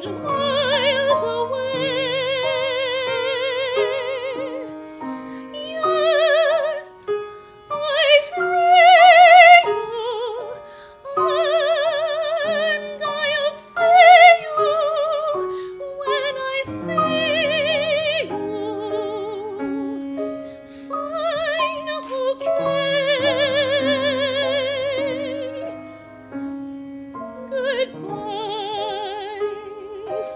着花